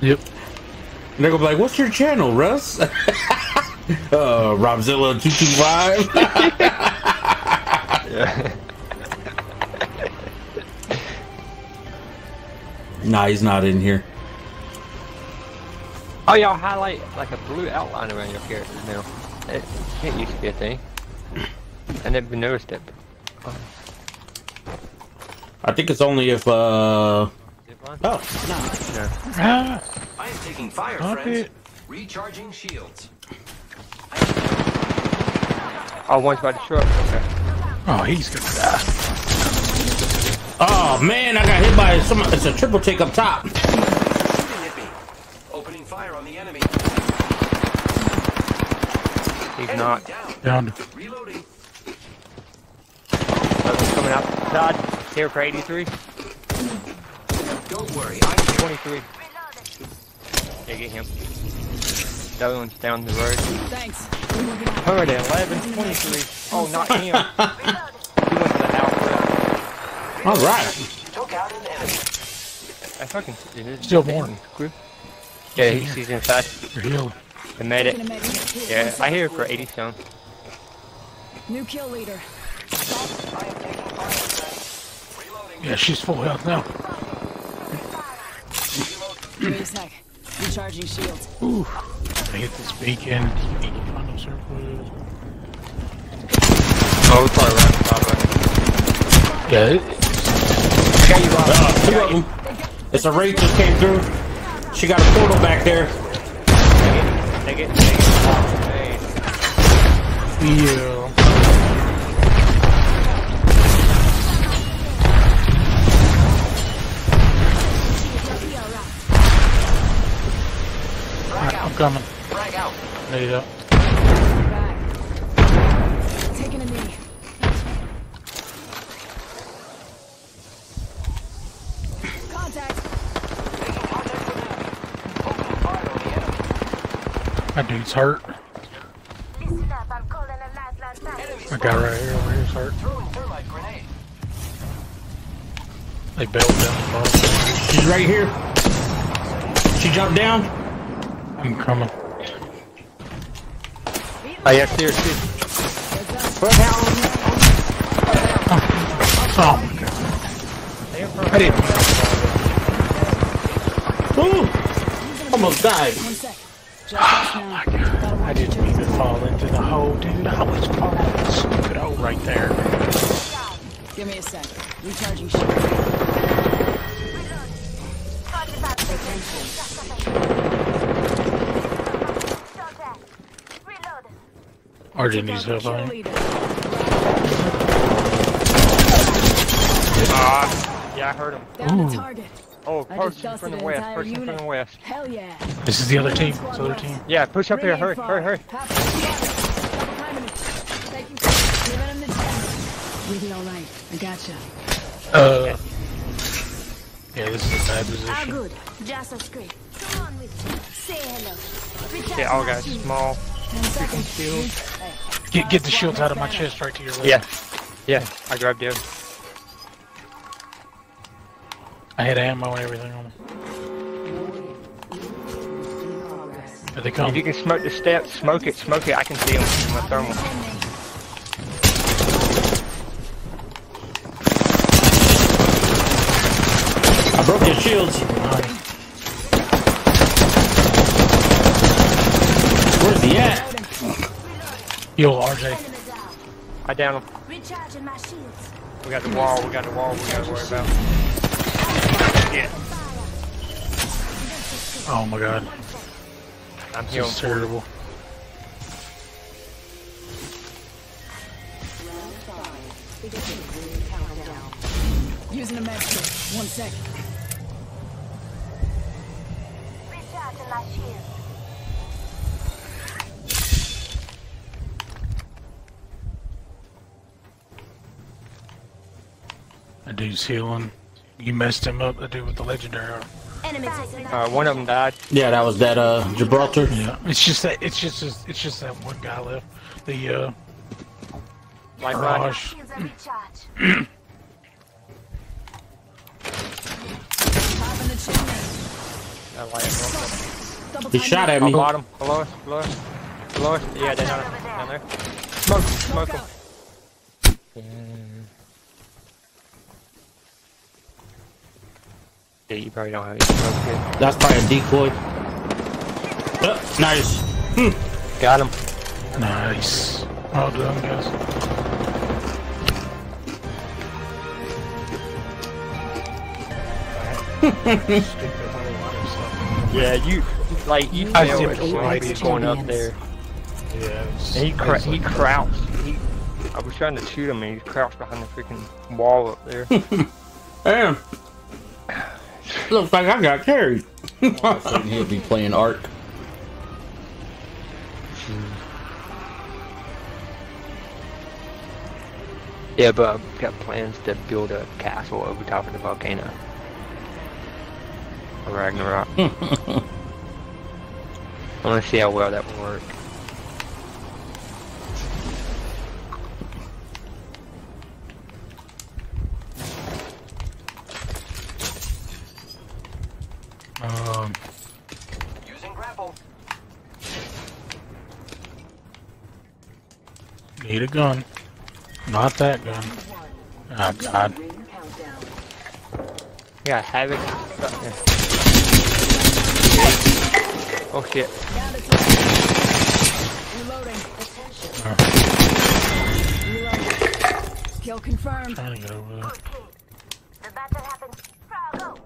Yep. And they're gonna be like, "What's your channel, Russ?" uh, Robzilla two two five. Yeah. Nah, he's not in here. Oh, y'all highlight like a blue outline around your characters now. It can't used to be a thing. I never even noticed it. I think it's only if uh. Did mine? Oh, nah. No. Ah, I am taking fire, Stop friends. it. Recharging shields. Oh, one's by the truck. Okay. oh, he's gonna die. Oh man, I got hit by some. It's a triple take up top. Shooting at me. Opening fire on the enemy. He's Enemy not. down. Down. Reloading. One's coming outside. Here for 83. Don't worry. I'm here. 23. Yeah, get him. The other one's down the road. Thanks. 111, 23. Oh, not him. he went to the house. All right. Took out an enemy. I fucking. it is- Still born. Yeah, he's, he's inside. You're healed. I made it. make it. Here, Yeah, I hear it for 80 stone. New kill leader. I am taking fire, friends. Reloading. Yeah, she's full health now. Wait a sec. Recharging shields. Ooh. I hit this beacon. Beacon final circle. Oh, we probably right on top of it. Yeah. It, Got you, Rob. Uh, two of them. It's a raid just came through. She got a portal back there. Take it, take it, take it. Oh, yeah. I'm coming. Frag out. Made it up. Back. Taking a knee. Contact. Taking contact with enemy. Opening fire on the enemy. That dude's hurt. Listen up, I'm calling a lifeline back. Enemy That guy right here over here's hurt. Throwing thermite grenade. They bailed down the bottom. She's right here. She jumped down. I'm coming. Oh, yeah, seriously. Oh my god. I didn't. Ooh, almost died. One sec. Just us now. Gotta I didn't your even fall into the hole, dude. I was falling in the stupid hole right there. Give me a sec. Recharging shields. RJ needs help, Kill I think. leader. Ah, yeah, I heard him. Ooh. target. Oh, person from the west, entire person from the west. Hell yeah. This is the other team. It's the other team. Yeah, push up here, hurry, hurry, hurry. fire. Half Double timing it. Thank you. Giving him the gem. We'll be alright. I gotcha. Uh. Yeah, this is a bad Ah, position. good. Just a script. Come on with me. Say hello. Recharge Yeah, all my guys, small. Ten seconds. Shield. Hey, Get get the shields out of my chest right to your left. Yeah, yeah, I grabbed you. I had ammo and everything on them. Here they come. If you can smoke the steps, smoke it, smoke it. I can see them in my thermal. I broke his shields. Where's he at? Yo, RJ. I down them. Recharging my shields. We got the wall, we got the wall we gotta worry about. Yeah, Oh my god. I'm This healing is terrible. Using a med kit. One second. Recharging my shields. That dude's healing. You messed him up, the dude with the legendary. Enemy Uh, one of them died. Yeah, that was that uh Gibraltar. Yeah. It's just that it's just it's just that one guy left. The uh Like Mirage. shields are recharged. Top in the chimney. I like it. Double He shot at On me. bottom, below us, below us, below us. Yeah, they're down, down there. Smoke, smoke them. Yeah, you probably don't have any smoke here. That's probably a decoy. Uh, nice. Got him. Nice. Well done, guys. Yeah, you like you I feel zipped it right he's going up there. Yeah. And he cra- he crouched. He, I was trying to shoot him, and he crouched behind the freaking wall up there. Damn. Looks like I got carried. He'll be playing Ark. yeah, but I've got plans to build a castle over top of the volcano. A Ragnarok. I want to see how well that will work. Um, Using grapple. need a gun. Not that gun. Oh, God. Yeah, havoc. Oh shit. Oh, Reloading. Kill confirmed. trying to get over there. The battle happens. Frog, go.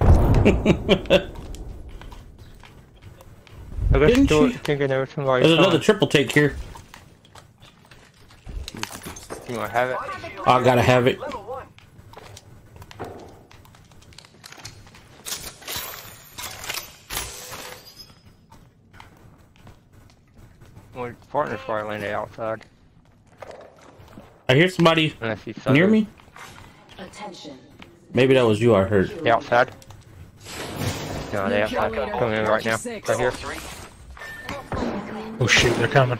I guess Didn't still she- thinking there was somebody. There's another triple take here. You want to have it? I gotta have it. Level one. Well, partner's probably landed outside. I hear somebody near me. Attention. Maybe that was you. I heard. The outside? No, they New outside. Coming in right now. Right here. Three. Oh, shoot, they're coming.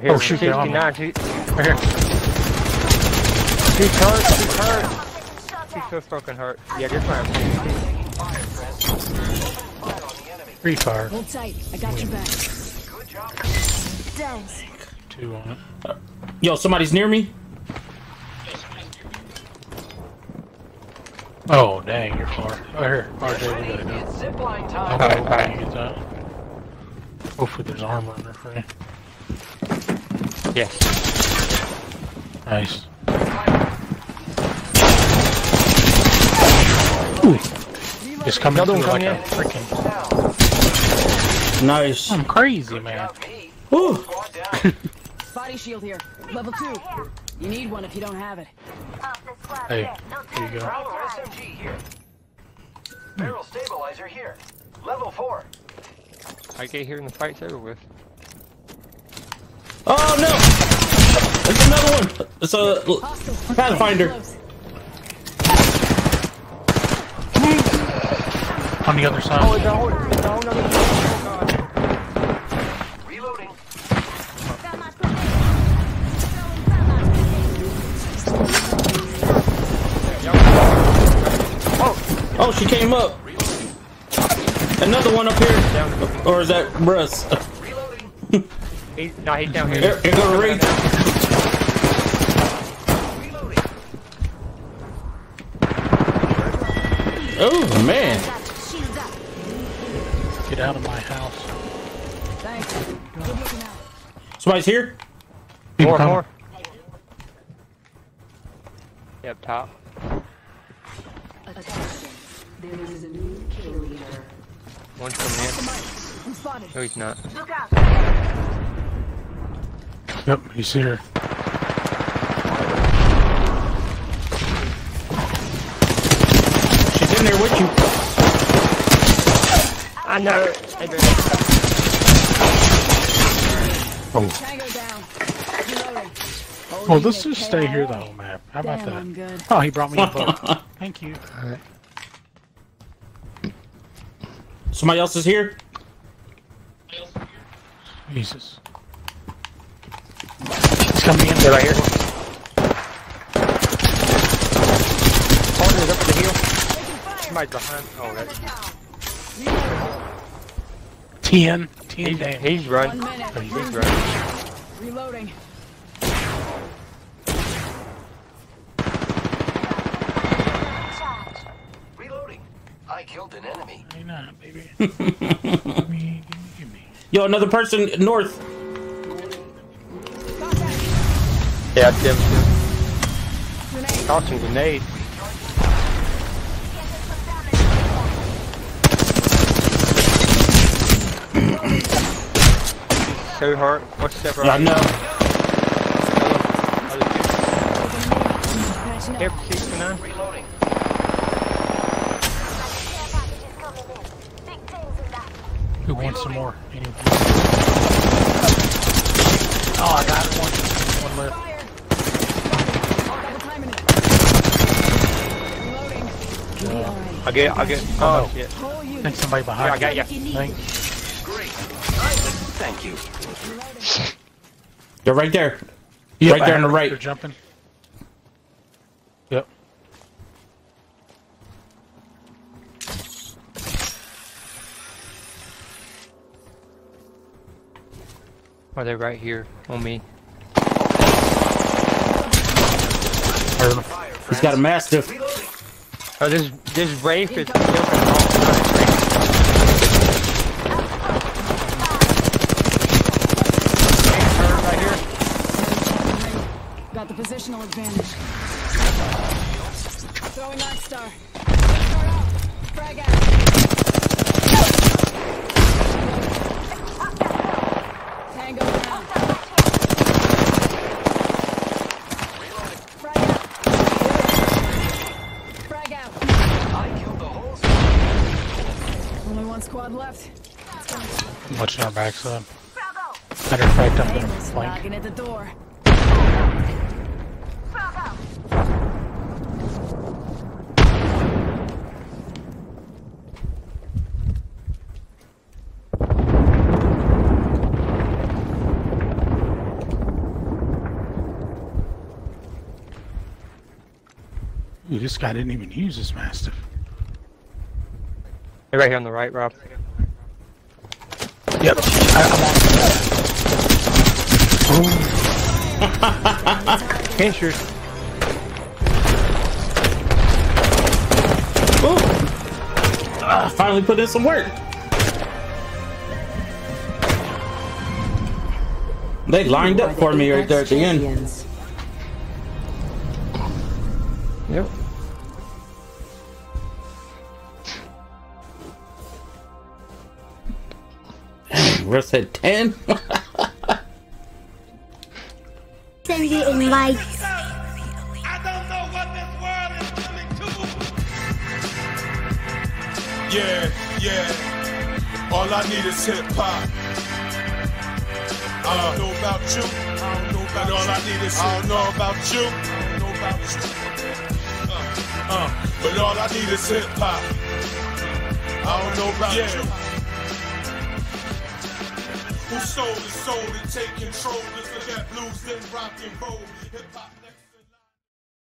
Here, Oh, shoot, they're on 69. She, Right here. she's hurt. She's hurt. She's so fucking hurt. Yeah, just fire. Fire, fire on the enemy. Free fire. Hold tight. I got your back. Good job. Thanks. Two on it. Yo, somebody's near me. Oh, dang, you're far. Oh, here. RJ, we gotta go. It's zipline I'll time. go Alright, when alright. He gets out. Hopefully there's armor in there for you. Yes. Nice. Ooh. Just coming Another through one like coming a freaking... Nice. I'm crazy, man. Got me. Woo. Squad down. Body shield here. Level two. You need one if you don't have it. Off the squad Hey, there. Here you go. Here. Barrel stabilizer here. Level four. I get here and the fight's over with. Oh no! There's another one. It's a Hostile. Pathfinder. Close. On the other side. Oh, no, no, no, no. Reloading. Got my. Oh, she came up. Another one up here. Down. Or is that Russ? Reloading. He, no, he's down here. Here, here go the Wraith. Reloading. Oh man. Get out of my house. Thanks. Good looking out. Somebody's here. More, more. Yep, top. Attention. There is a new kill leader. One's coming I'm in. No, he's not. Look out. Yep, he's here. She's in there with you. I know. Hey, oh. baby. Tango Well, oh, let's it, just stay here the KIA. whole map. How about Damn, I'm that? good. Oh, he brought me a book. Thank you. Somebody else is here. Jesus. He's coming in. They're right here. Oh, Partner's up the hill. somebody's behind. Oh, that's, Ten. Ten he's, damage. he's One run. minute. He's run. Reloading. Charge. Reloading. I killed an enemy. Why not, baby? give me, give me, give me. Yo, another person north. Yeah, Tim. Grenade. Toss grenade. So hard. What's that Yeah, I know. Patching up. Here, 69. Reloading. Who wants some more? Anyone? Oh, I got one. One left. Fire. Double timing it. Reloading. You'll be alright. I get, I get. Oh, oh, shit. Whole I think somebody Yeah, behind I got you. Thanks. Great. Thank you. They're right there. Yep, Right there on the right. They're jumping. Are they right here on me? Heard. He's got a mastiff. Oh, this this Wraith is jumping all. Right. Got the positional advantage. Throwing Arc Star. Star out. Frag out. Tango down. Frag out. Frag out. I killed the whole squad. Only one squad left. Watching our backside. Matter of fact, I'm gonna flank. knocking at the door. Ooh, this guy didn't even use his mastiff. They're right here on the right, Rob. Yep. I, Pinchers. Ooh. Ah, finally put in some work. They lined up for me right there at the end. Know what this world is coming to. Yeah, yeah. All I need is hip hop. I don't know about you. I don't know about all I need is I don't know about you. I don't know about you. Uh, uh, but all I need is hip hop. I don't know about you. Who soul to take control? Just look at blues, then rock and roll. Hip hop.